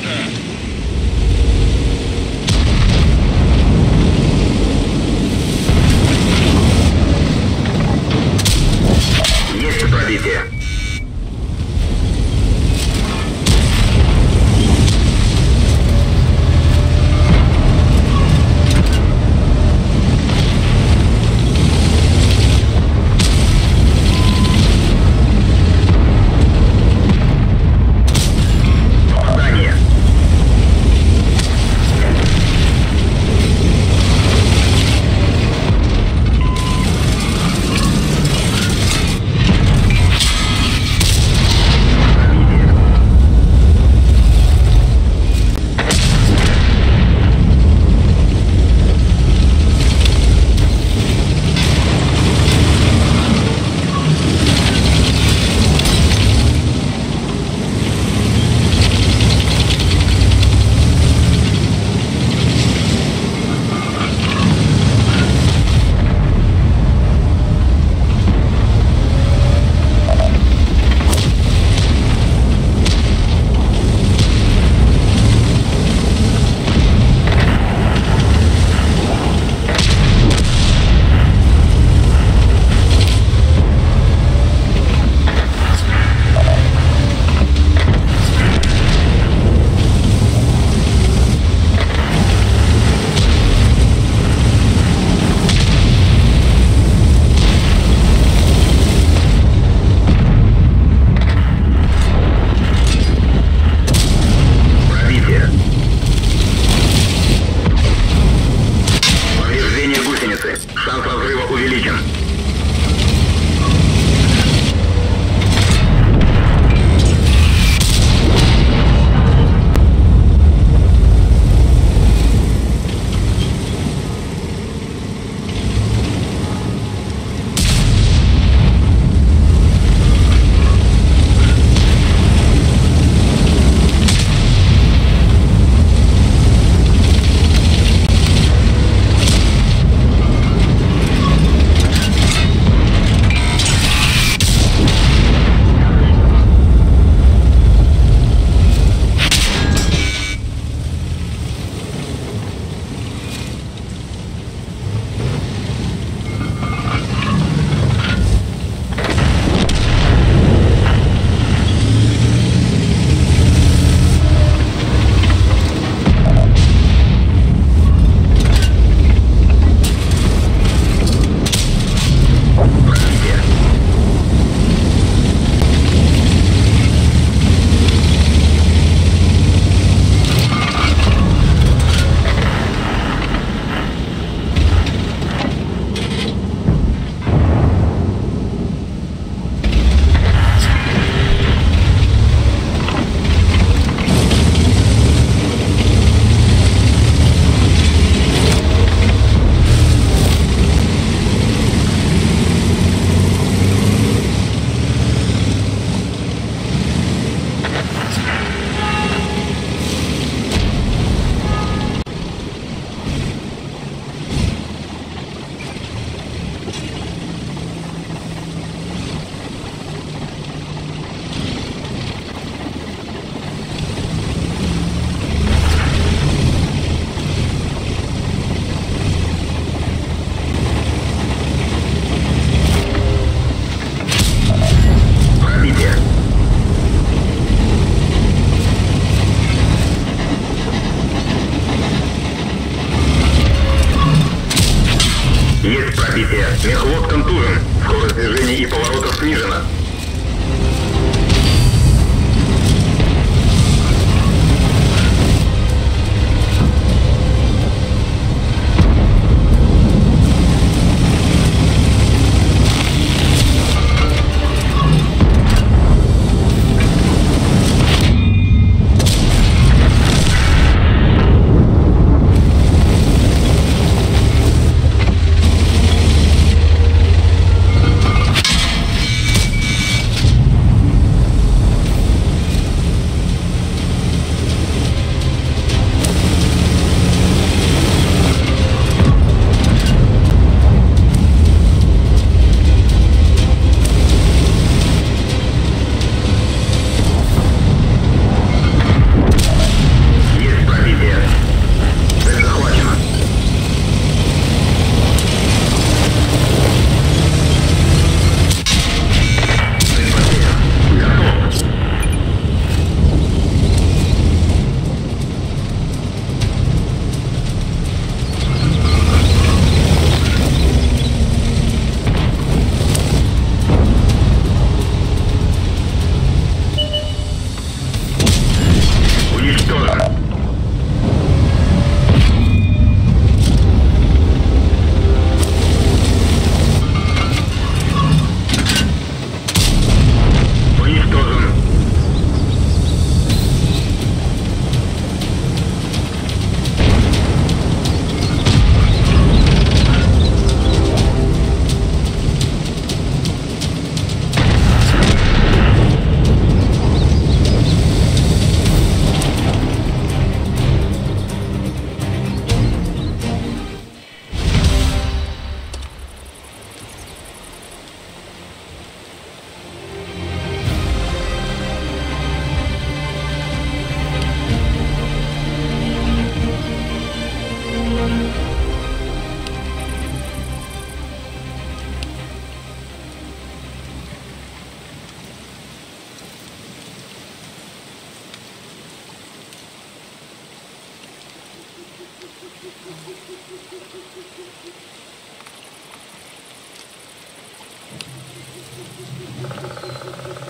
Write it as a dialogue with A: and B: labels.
A: computer. here.
B: Thank you.